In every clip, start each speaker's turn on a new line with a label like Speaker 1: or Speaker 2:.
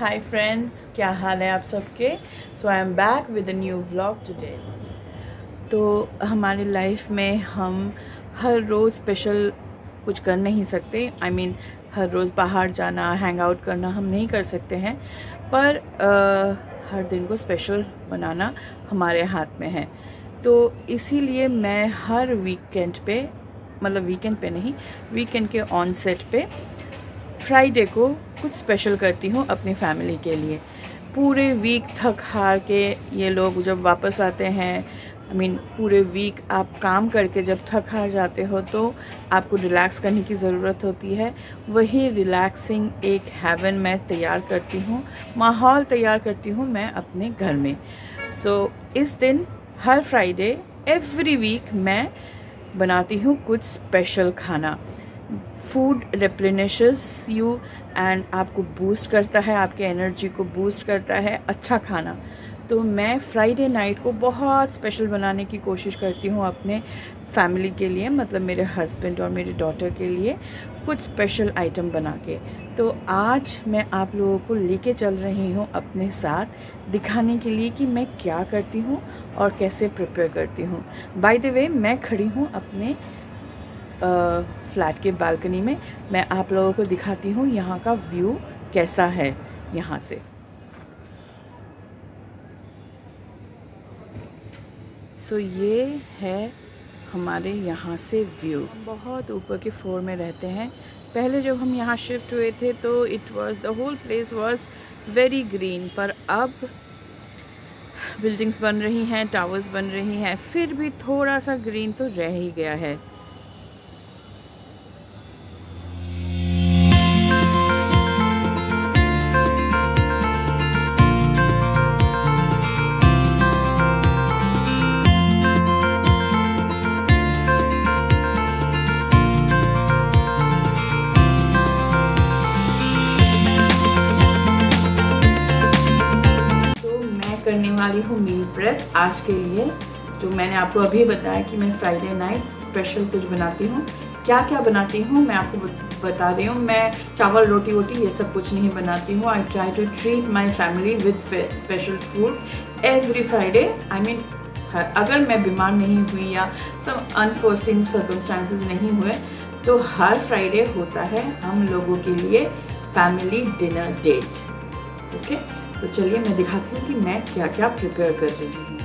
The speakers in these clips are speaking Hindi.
Speaker 1: हाय फ्रेंड्स क्या हाल है आप सबके? So I am back with a new vlog today तो हमारे लाइफ में हम हर रोज़ स्पेशल कुछ कर नहीं सकते. आई I मीन mean, हर रोज़ बाहर जाना हैंग आउट करना हम नहीं कर सकते हैं. पर आ, हर दिन को स्पेशल बनाना हमारे हाथ में है. तो इसीलिए मैं हर वीकेंड पे मतलब वीकेंड पे नहीं वीकेंड के ऑन सेट पे फ्राइडे को कुछ स्पेशल करती हूँ अपनी फैमिली के लिए। पूरे वीक थक हार के ये लोग जब वापस आते हैं आई I मीन mean, पूरे वीक आप काम करके जब थक हार जाते हो तो आपको रिलैक्स करने की ज़रूरत होती है। वही रिलैक्सिंग एक हेवन मैं तैयार करती हूँ माहौल तैयार करती हूँ मैं अपने घर में। सो so, इस दिन हर फ्राइडे एवरी वीक मैं बनाती हूँ कुछ स्पेशल खाना। फ़ूड रिप्लेनिशेस यू एंड आपको बूस्ट करता है, आपके एनर्जी को बूस्ट करता है अच्छा खाना। तो मैं फ्राइडे नाइट को बहुत स्पेशल बनाने की कोशिश करती हूँ अपने फैमिली के लिए मतलब मेरे हस्बैंड और मेरे डॉटर के लिए कुछ स्पेशल आइटम बना के। तो आज मैं आप लोगों को लेके चल रही हूँ अपने साथ दिखाने के लिए कि मैं क्या करती हूँ और कैसे प्रिपेयर करती हूँ। बाय द वे मैं खड़ी हूँ अपने फ्लैट के बालकनी में। मैं आप लोगों को दिखाती हूँ यहाँ का व्यू कैसा है यहाँ से। सो so, ये है हमारे यहाँ से व्यू। बहुत ऊपर के फ्लोर में रहते हैं। पहले जब हम यहाँ शिफ्ट हुए थे तो it was the whole place was very green पर अब बिल्डिंग्स बन रही हैं टावर्स बन रही हैं फिर भी थोड़ा सा ग्रीन तो रह ही गया है। वाली हूँ मील प्रेप आज के लिए जो मैंने आपको अभी बताया कि मैं फ्राइडे नाइट स्पेशल कुछ बनाती हूँ। क्या क्या बनाती हूँ मैं आपको बता रही हूँ। मैं चावल, रोटी, वोटी ये सब कुछ नहीं बनाती हूँ। I try to treat my family with special food every Friday I mean अगर मैं बीमार नहीं हुई या सब अनफोर्सिंग सर्कमस्टांसिस नहीं हुए तो हर फ्राइडे होता है हम लोगों के लिए family dinner date okay okay? तो चलिए मैं दिखाती हूँ कि मैं क्या क्या प्रिपेयर कर रही हूँ।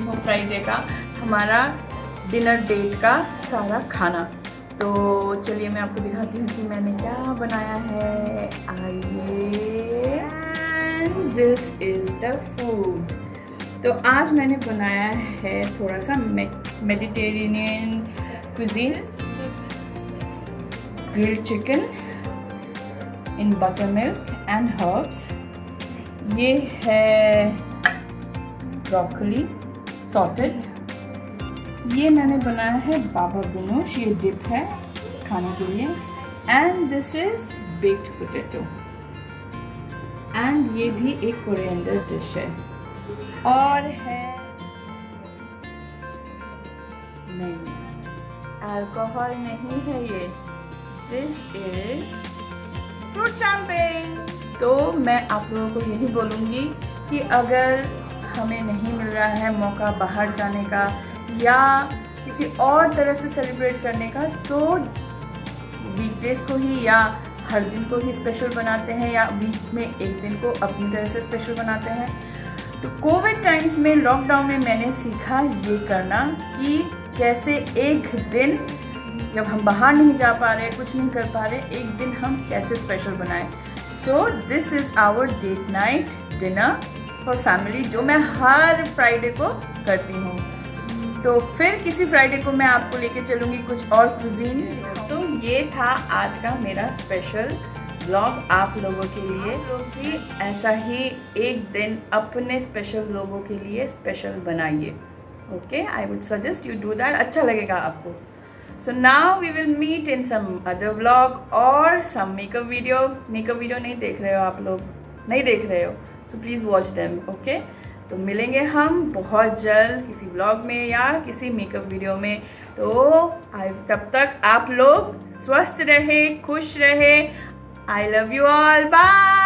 Speaker 1: कर हूँ फ्राइडे का, हमारा डिनर डेट का सारा खाना। तो चलिए मैं आपको दिखाती हूँ कि मैंने क्या बनाया है। आइए। दिस इज़ द फ़ूड तो आज मैंने बनाया है थोड़ा सा Mediterranean cuisine chicken in butter milk and herbs ये है ब्रोकली सॉटेड ये मैंने बनाया है बाबा गुनोश ये डिप है खाने के लिए। And this is baked potato and ये भी एक कोरिएंडर डिश है। और है नहीं। अल्कोहल नहीं है ये। दिस इज़ फ्रूट शैम्पेन तो मैं आप लोगों को यही बोलूँगी कि अगर हमें नहीं मिल रहा है मौका बाहर जाने का या किसी और तरह से सेलिब्रेट करने का तो वीकडेज को ही या हर दिन को ही स्पेशल बनाते हैं या वीक में एक दिन को अपनी तरह से स्पेशल बनाते हैं। तो कोविड टाइम्स में लॉकडाउन में मैंने सीखा ये करना कि कैसे एक दिन जब हम बाहर नहीं जा पा रहे, कुछ नहीं कर पा रहे, एक दिन हम कैसे स्पेशल बनाए। So this is our date night dinner for family जो मैं हर फ्राइडे को करती हूँ। तो फिर किसी फ्राइडे को मैं आपको लेके चलूँगी कुछ और कुजीन तो ये था आज का मेरा स्पेशल ब्लॉग आप लोगों के लिए। भी ऐसा ही एक दिन अपने स्पेशल लोगों के लिए स्पेशल बनाइए। Okay I would suggest you do that अच्छा लगेगा आपको। So now we will meet in some other vlog और some makeup video makeup video नहीं देख रहे हो आप लोग। नहीं देख रहे हो। So please watch them okay तो मिलेंगे हम बहुत जल्द किसी ब्लॉग में या किसी मेकअप वीडियो में। तो तब तक आप लोग स्वस्थ रहे, खुश रहे। I love you all bye